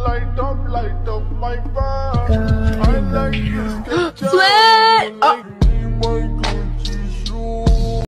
Light up, light up my path. I like this. Sweat! Oh.